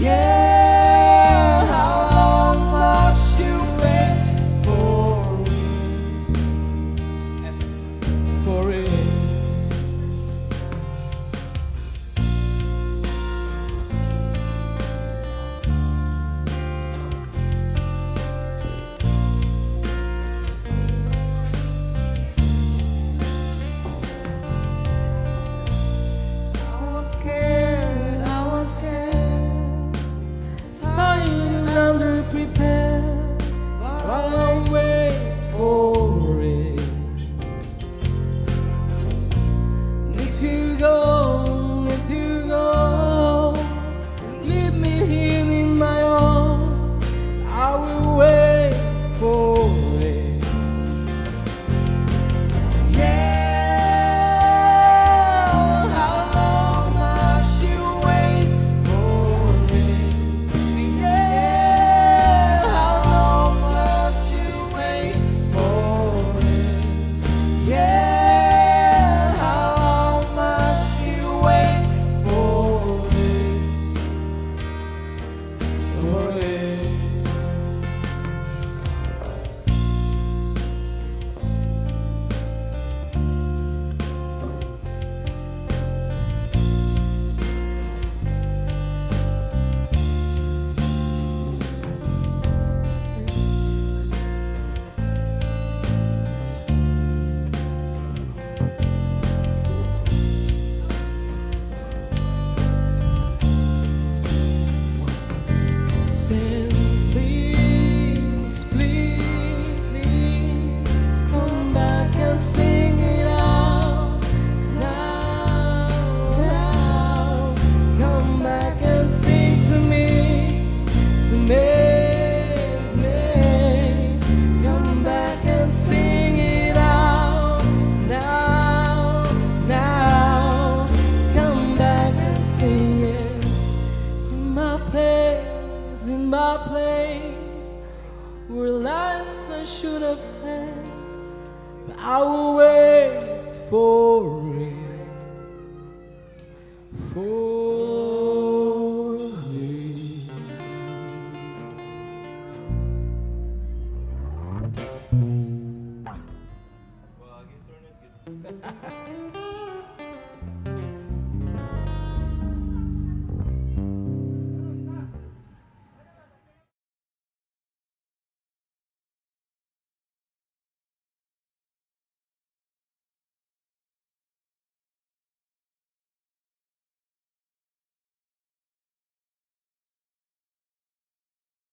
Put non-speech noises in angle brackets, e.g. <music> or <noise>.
Yeah. prepare. a place where last I should have had, but I will wait for it. For me. Well, <laughs>